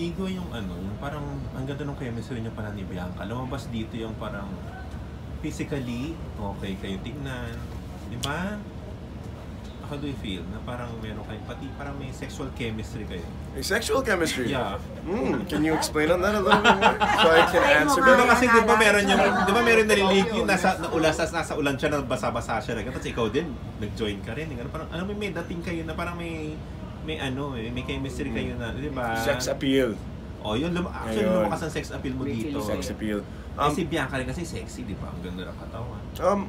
Nigo yung ano, yung parang ang ganda ng chemistry niyo pala ni Bianca. Lumabas dito yung parang physically, okay kayo tingnan. Di ba? How do you feel? Na parang meron kayo, pati parang may sexual chemistry kayo. A sexual chemistry. Yeah. Mm, can you explain on that a little bit more so I can answer mga- Di ba better? kasi di ba meron yung, di ba meron nalilig yung nasa, naulas, nasa ulan siya, na basa-basa siya. Tapos ikaw din, nag-join ka rin. Yung Parang, alam mo, may dating kayo na parang may, may ano eh, may chemistry kayo na, di ba? Sex appeal. Oh, yun, lum- actually Ayun. lumakas ang sex appeal mo May dito. Sex appeal. Eh, Um, si Bianca rin kasi sexy, di ba? Ang ganda ng katawan. um,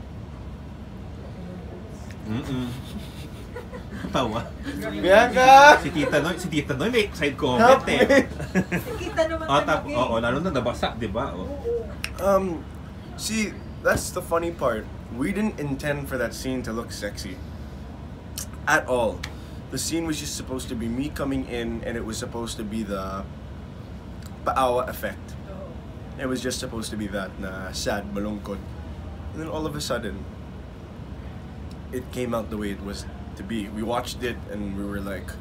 Mm-mm. Tawa. Bianca! Si Tita Noy, si Tita Noy may side comment Help eh. Kita naman oh, tap, talaga eh. oo, lalo na nabasa, di ba? Oh. Um, see, that's the funny part. We didn't intend for that scene to look sexy. At all. The scene was just supposed to be me coming in and it was supposed to be the paawa effect. It was just supposed to be that na sad, malungkot. And then all of a sudden, it came out the way it was to be. We watched it and we were like,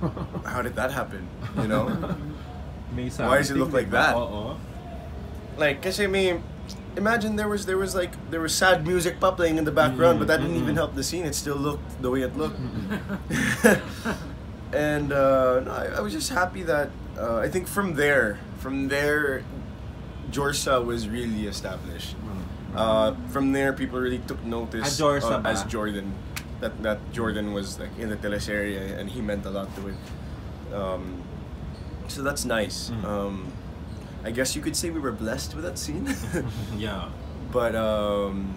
how did that happen? You know? Why does it look like that? Oo. like kasi may imagine there was there was like there was sad music playing in the background but that didn't even help the scene. It still looked the way it looked. And uh, no, I, I was just happy that uh, I think from there from there JorSah was really established. Uh, from there people really took notice uh, as Jordan that that Jordan was like in the teleserye and he meant a lot to it. Um, so that's nice. Mm. um, I guess you could say we were blessed with that scene. Yeah. but um,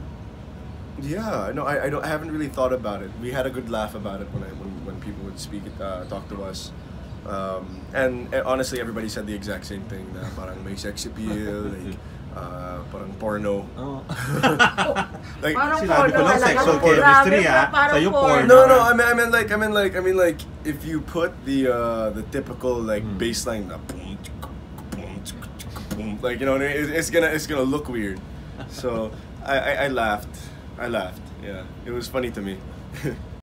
yeah, no, I, I don't I haven't really thought about it. We had a good laugh about it when I when, when people would speak it, uh, talk to us. Um, and, uh, honestly, everybody said the exact same thing. Na parang may sex appeal, like uh, parang porno. Oh. Like Parang Sinabi ko porno lang sexual Grabe, chemistry ah. parang Sa'yo porn. porno. no, no, I mean, I mean like, I mean like, I mean like, if you put the uh, the typical like Mm. baseline, na boom, boom, like you know, it's gonna it's gonna look weird. So I, I I laughed, I laughed. Yeah, it was funny to me.